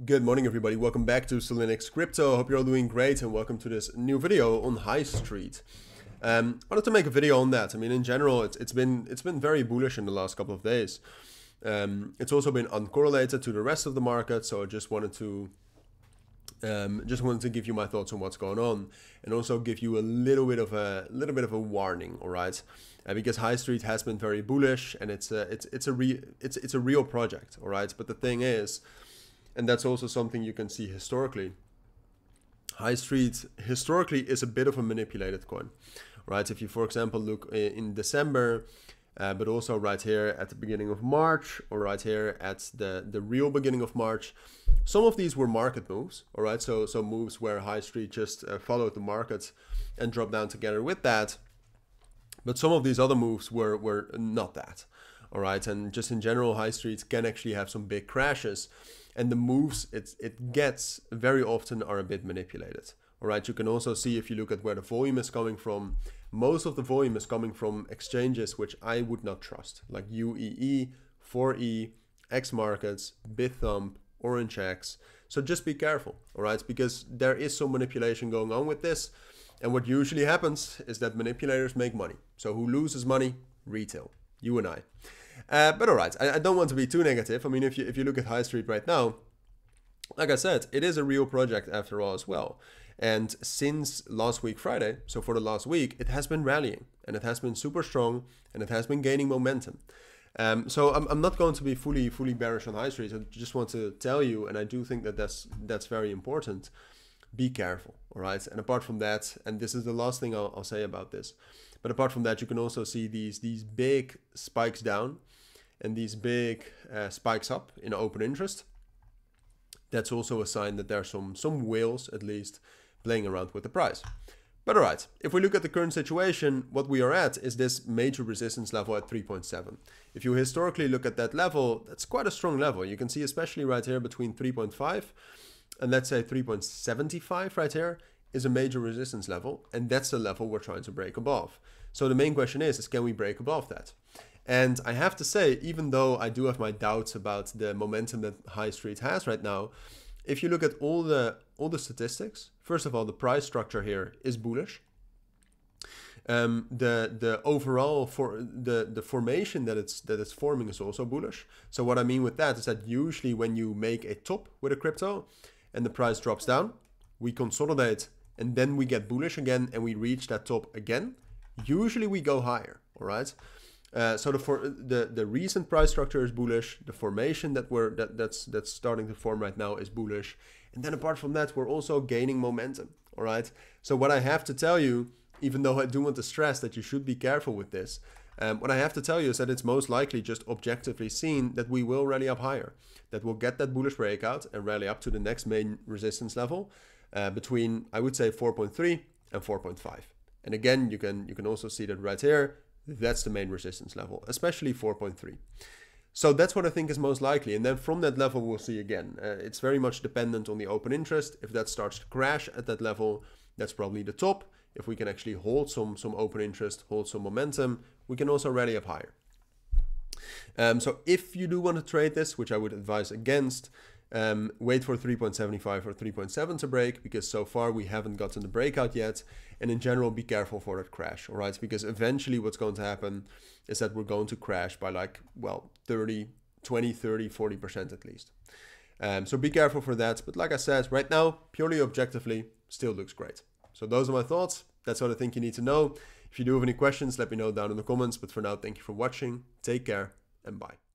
Good morning, everybody. Welcome back to Cilinix Crypto. I Hope you're all doing great and welcome to this new video on High Street. Um, I wanted to make a video on that. I mean, in general, it's, it's been it's been very bullish in the last couple of days. Um, it's also been uncorrelated to the rest of the market, so I just wanted to um, just wanted to give you my thoughts on what's going on and also give you a little bit of a little bit of a warning. All right, uh, because High Street has been very bullish and it's a it's it's a re, it's it's a real project. All right, but the thing is and that's also something you can see historically. High Street historically is a bit of a manipulated coin, right? If you, for example, look in December, uh, but also right here at the beginning of March, or right here at the the real beginning of March, some of these were market moves, all right? So so moves where High Street just uh, followed the market and dropped down together with that. But some of these other moves were were not that, all right? And just in general, High Street can actually have some big crashes and the moves it, it gets very often are a bit manipulated. All right, you can also see if you look at where the volume is coming from, most of the volume is coming from exchanges which I would not trust, like UEE, 4E, X Markets, Bithumb, OrangeX. So just be careful, all right, because there is some manipulation going on with this. And what usually happens is that manipulators make money. So who loses money? Retail, you and I. Uh, but all right, I, I, don't want to be too negative. I mean, if you if you look at High Street right now, like I said, it is a real project after all as well. And since last week Friday, so for the last week, it has been rallying and it has been super strong and it has been gaining momentum. Um, so I'm, I'm not going to be fully fully bearish on High Street. I just want to tell you, and I do think that that's that's very important. Be careful, all right. And apart from that, and this is the last thing I'll, I'll say about this. But apart from that, you can also see these these big spikes down and these big uh, spikes up in open interest. That's also a sign that there are some some whales at least playing around with the price. But all right, if we look at the current situation, what we are at is this major resistance level at 3.7. If you historically look at that level, that's quite a strong level. You can see especially right here between 3.5 and let's say 3.75 right here is a major resistance level, and that's the level we're trying to break above. So the main question is, is can we break above that? And I have to say, even though I do have my doubts about the momentum that High Street has right now, if you look at all the all the statistics, first of all, the price structure here is bullish. Um, the the overall for the the formation that it's that it's forming is also bullish. So what I mean with that is that usually when you make a top with a crypto and the price drops down, we consolidate and then we get bullish again and we reach that top again, usually we go higher, all right? Uh, so the for the the recent price structure is bullish. The formation that we're that that's that's starting to form right now is bullish. And then apart from that, we're also gaining momentum. All right. So what I have to tell you, even though I do want to stress that you should be careful with this, um, what I have to tell you is that it's most likely just objectively seen that we will rally up higher, that we'll get that bullish breakout and rally up to the next main resistance level uh, between I would say 4.3 and 4.5. And again, you can you can also see that right here. That's the main resistance level, especially 4.3. So that's what I think is most likely. And then from that level, we'll see again. Uh, it's very much dependent on the open interest. If that starts to crash at that level, that's probably the top. If we can actually hold some, some open interest, hold some momentum, we can also rally up higher. Um, so if you do want to trade this, which I would advise against, um, wait for 3.75 or 3.7 to break because so far we haven't gotten the breakout yet. And in general, be careful for that crash, all right? Because eventually what's going to happen is that we're going to crash by like, well, 30, 20, 30, 40% at least. Um, so be careful for that. But like I said, right now, purely objectively, still looks great. So those are my thoughts. That's what I think you need to know. If you do have any questions, let me know down in the comments. But for now, thank you for watching. Take care and bye.